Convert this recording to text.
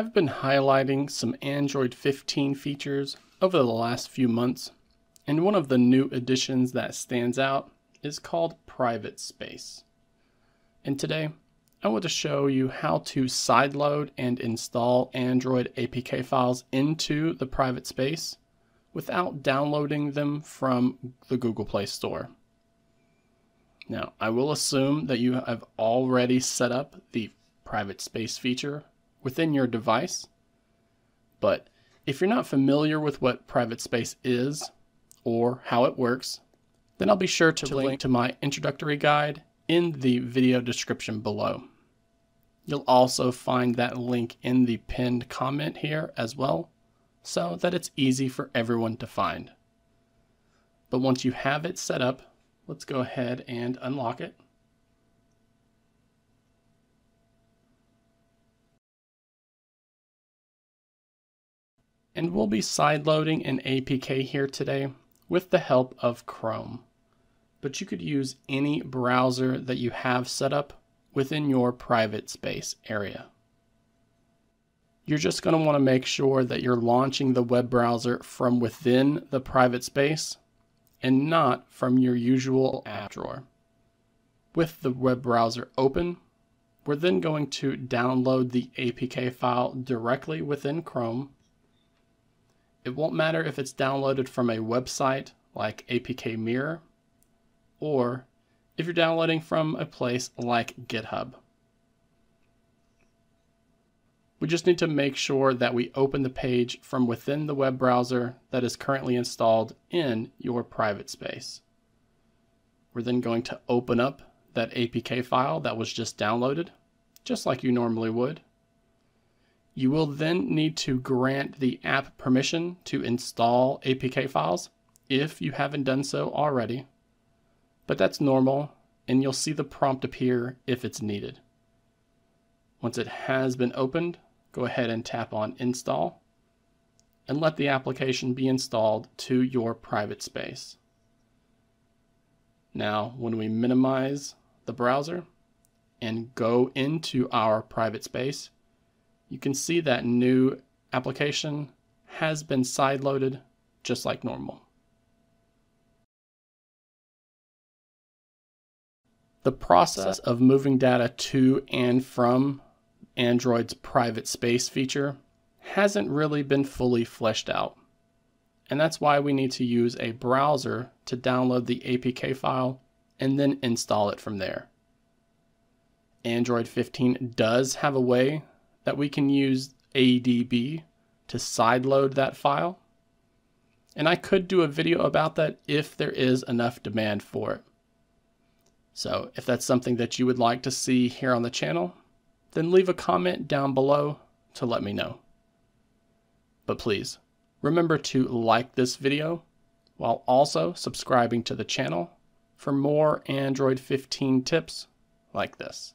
I've been highlighting some Android 15 features over the last few months, and one of the new additions that stands out is called Private Space. And today, I want to show you how to sideload and install Android APK files into the private space without downloading them from the Google Play Store. Now, I will assume that you have already set up the private space feature within your device. But if you're not familiar with what private space is or how it works, then I'll be sure to, to link to my introductory guide in the video description below. You'll also find that link in the pinned comment here as well, so that it's easy for everyone to find. But once you have it set up, let's go ahead and unlock it. And we'll be sideloading an APK here today with the help of Chrome. But you could use any browser that you have set up within your private space area. You're just going to want to make sure that you're launching the web browser from within the private space and not from your usual app drawer. With the web browser open, we're then going to download the APK file directly within Chrome it won't matter if it's downloaded from a website like APK Mirror or if you're downloading from a place like GitHub. We just need to make sure that we open the page from within the web browser that is currently installed in your private space. We're then going to open up that APK file that was just downloaded, just like you normally would. You will then need to grant the app permission to install APK files if you haven't done so already. But that's normal, and you'll see the prompt appear if it's needed. Once it has been opened, go ahead and tap on Install and let the application be installed to your private space. Now, when we minimize the browser and go into our private space, you can see that new application has been sideloaded just like normal. The process of moving data to and from Android's private space feature hasn't really been fully fleshed out. And that's why we need to use a browser to download the APK file and then install it from there. Android 15 does have a way that we can use ADB to sideload that file. And I could do a video about that if there is enough demand for it. So if that's something that you would like to see here on the channel, then leave a comment down below to let me know. But please, remember to like this video while also subscribing to the channel for more Android 15 tips like this.